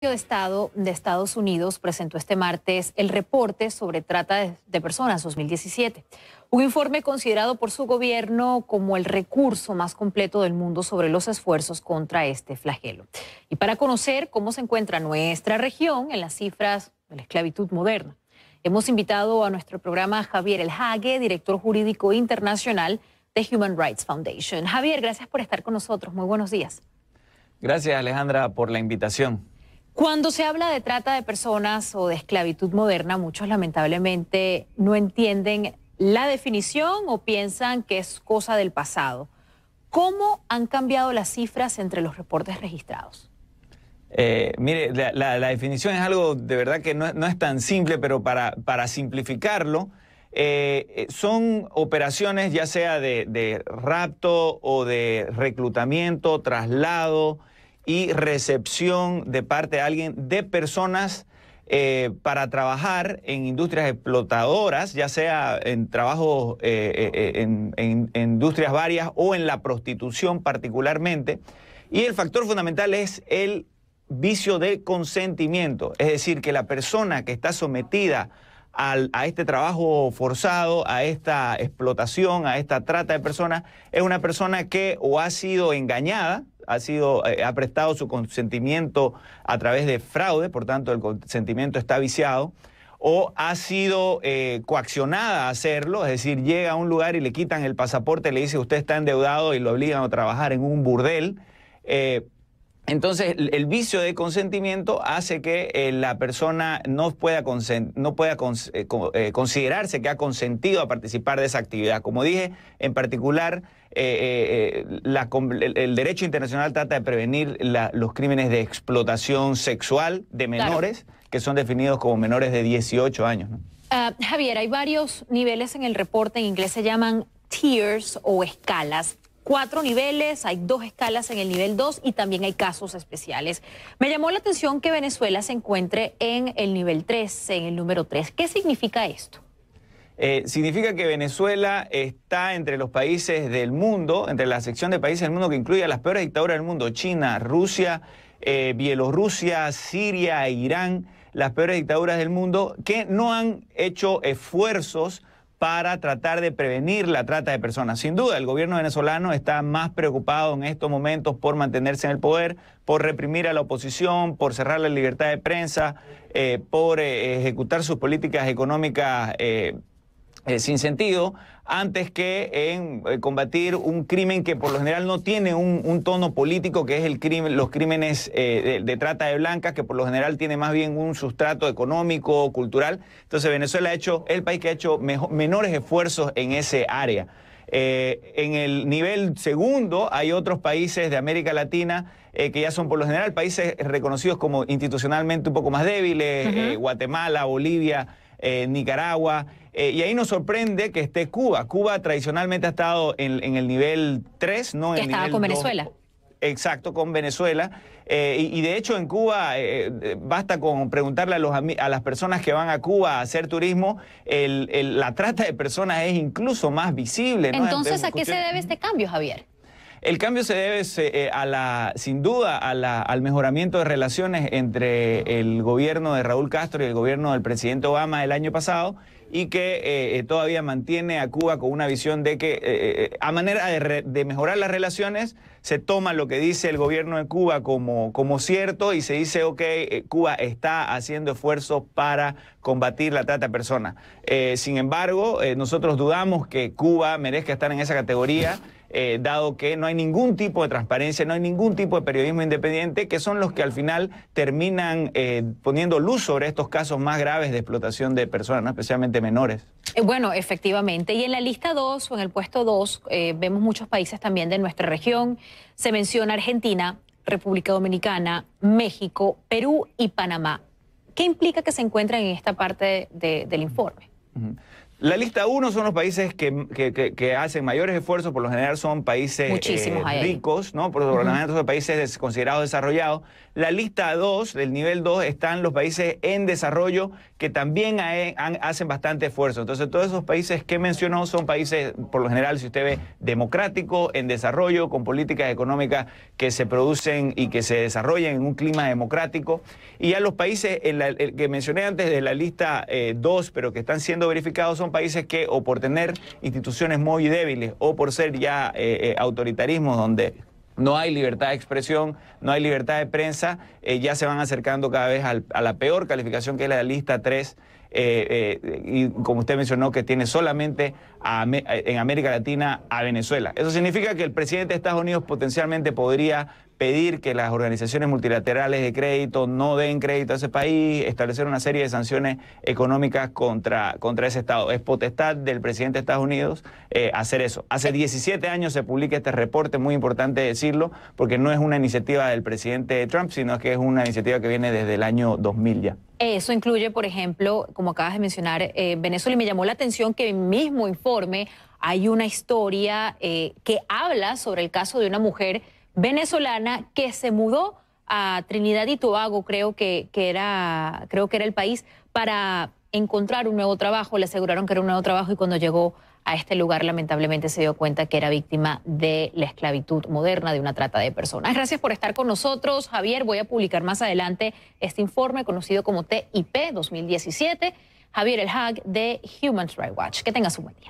de Estado de Estados Unidos presentó este martes el reporte sobre trata de, personas 2017, un informe considerado por su gobierno como el recurso más completo del mundo sobre los esfuerzos contra este flagelo. Y para conocer cómo se encuentra nuestra región en las cifras de la esclavitud moderna, hemos invitado a nuestro programa a Javier El Hague, director jurídico internacional de Human Rights Foundation. Javier, gracias por estar con nosotros. Muy buenos días. Gracias, Alejandra, por la invitación. Cuando se habla de trata de personas o de esclavitud moderna, muchos lamentablemente no entienden la definición o piensan que es cosa del pasado. ¿Cómo han cambiado las cifras entre los reportes registrados? Eh, mire, la, definición es algo de verdad que no, es tan simple, pero para, simplificarlo, eh, son operaciones ya sea de rapto o de reclutamiento, traslado, y recepción de parte de alguien de personas eh, para trabajar en industrias explotadoras, ya sea en trabajos eh, eh, en, industrias varias o en la prostitución particularmente. Y el factor fundamental es el vicio de consentimiento, es decir, que la persona que está sometida a este trabajo forzado, a esta explotación, a esta trata de personas, es una persona que o ha sido engañada, ha, sido, eh, ha prestado su consentimiento a través de fraude, por tanto el consentimiento está viciado, o ha sido eh, coaccionada a hacerlo, es decir, llega a un lugar y le quitan el pasaporte, le dice usted está endeudado y lo obligan a trabajar en un burdel. Eh, entonces, el, vicio de consentimiento hace que la persona no pueda, no pueda considerarse que ha consentido a participar de esa actividad. Como dije, en particular, eh, eh, eh, el, derecho internacional trata de prevenir los crímenes de explotación sexual de menores, que son definidos como menores de 18 años. Ah, Javier, hay varios niveles en el reporte, en inglés se llaman tiers o escalas. Cuatro niveles, hay dos escalas en el nivel 2 y también hay casos especiales. Me llamó la atención que Venezuela se encuentre en el nivel 3, en el número 3. ¿Qué significa esto? Eh, significa que Venezuela está entre los países del mundo, entre la sección de países del mundo que incluye a las peores dictaduras del mundo, China, Rusia, eh, Bielorrusia, Siria e Irán, las peores dictaduras del mundo, que no han hecho esfuerzos para tratar de prevenir la trata de personas. Sin duda, el gobierno venezolano está más preocupado en estos momentos por mantenerse en el poder, por reprimir a la oposición, por cerrar la libertad de prensa, eh, por ejecutar sus políticas económicas eh, sin sentido antes que en eh, combatir un crimen que por lo general no tiene un, tono político, que es el crimen, los crímenes eh, de, trata de blancas, que por lo general tiene más bien un sustrato económico, cultural. Entonces Venezuela ha hecho, el país que ha hecho menores esfuerzos en ese área. en el nivel segundo hay otros países de América Latina que ya son por lo general países reconocidos como institucionalmente un poco más débiles, Guatemala, Bolivia, Nicaragua. Eh, y ahí nos sorprende que esté Cuba. Cuba tradicionalmente ha estado en, el nivel 3, ¿no? En estaba con Venezuela. Exacto, con Venezuela. Eh, y, de hecho en Cuba eh, basta con preguntarle a, los, a las personas que van a Cuba a hacer turismo, la trata de personas es incluso más visible. Entonces, ¿a qué se debe este cambio, Javier? El cambio se debe a la, sin duda al mejoramiento de relaciones entre el gobierno de Raúl Castro y el gobierno del presidente Obama el año pasado y que eh, eh, todavía mantiene a Cuba con una visión de que eh, a manera de, mejorar las relaciones se toma lo que dice el gobierno de Cuba como, como cierto y se dice, ok, Cuba está haciendo esfuerzos para combatir la trata de personas. sin embargo, nosotros dudamos que Cuba merezca estar en esa categoría. Eh, dado que no hay ningún tipo de transparencia, no hay ningún tipo de periodismo independiente, que son los que al final terminan eh, poniendo luz sobre estos casos más graves de explotación de personas, especialmente menores. Eh, bueno, efectivamente. Y en la lista 2 o en el puesto 2 vemos muchos países también de nuestra región. Se menciona Argentina, República Dominicana, México, Perú y Panamá. ¿Qué implica que se encuentren en esta parte del informe? La lista 1 son los países que, hacen mayores esfuerzos, por lo general son países eh, ricos, ¿no? Por lo general son países considerados desarrollados. La lista 2, del nivel 2, están los países en desarrollo que también hacen bastante esfuerzo. Entonces, todos esos países que mencionó son países, por lo general, si usted ve, democráticos, en desarrollo, con políticas económicas que se producen y que se desarrollan en un clima democrático. Y ya los países que mencioné antes de la lista 2, eh, pero que están siendo verificados, son países que o por tener instituciones muy débiles o por ser ya eh, eh, autoritarismos donde no hay libertad de expresión, no hay libertad de prensa, eh, ya se van acercando cada vez a la peor calificación que es la lista 3. y como usted mencionó, que tiene solamente en América Latina a Venezuela. Eso significa que el presidente de Estados Unidos potencialmente podría pedir que las organizaciones multilaterales de crédito no den crédito a ese país, establecer una serie de sanciones económicas contra, contra ese Estado. Es potestad del presidente de Estados Unidos eh, hacer eso. Hace 17 años se publica este reporte, muy importante decirlo, porque no es una iniciativa del presidente Trump, sino que es una iniciativa que viene desde el año 2000 ya. Eso incluye, por ejemplo, como acabas de mencionar, eh, Venezuela, y me llamó la atención que el mismo informe hay una historia eh, que habla sobre el caso de una mujer venezolana que se mudó a Trinidad y Tobago, creo que, era, creo que era el país, para encontrar un nuevo trabajo. Le aseguraron que era un nuevo trabajo y cuando llegó a este lugar lamentablemente se dio cuenta que era víctima de la esclavitud moderna, de una trata de personas. Gracias por estar con nosotros, Javier. Voy a publicar más adelante este informe conocido como TIP 2017. Javier El Hag de Human Rights Watch. Que tengas un buen día.